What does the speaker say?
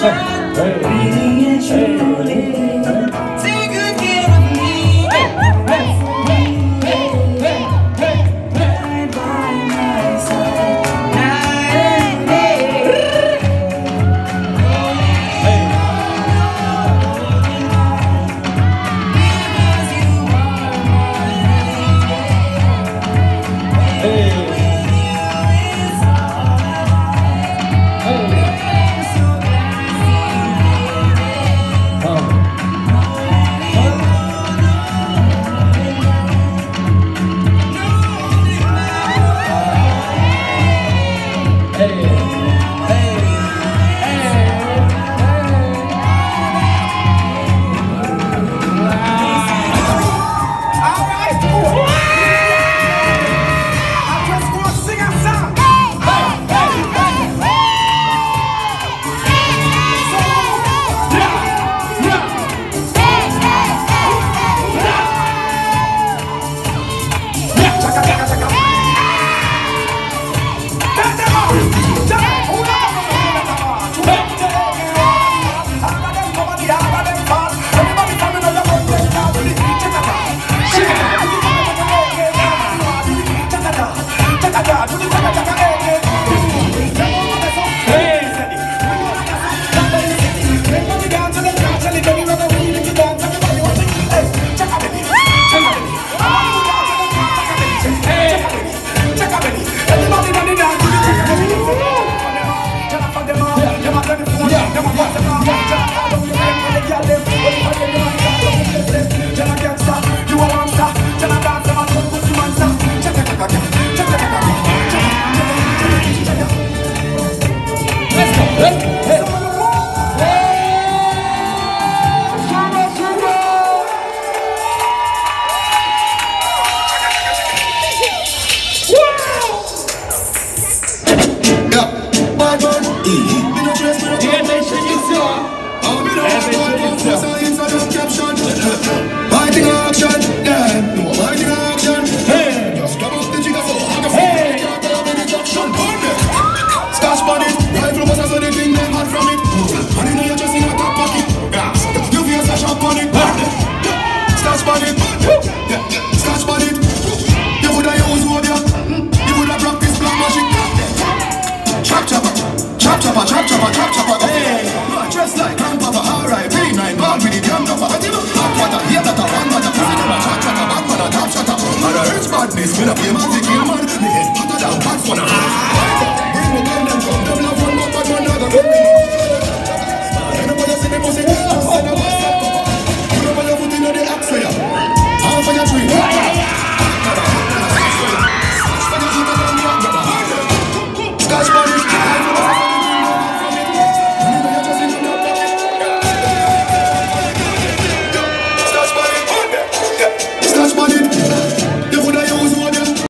这样的一个夜晚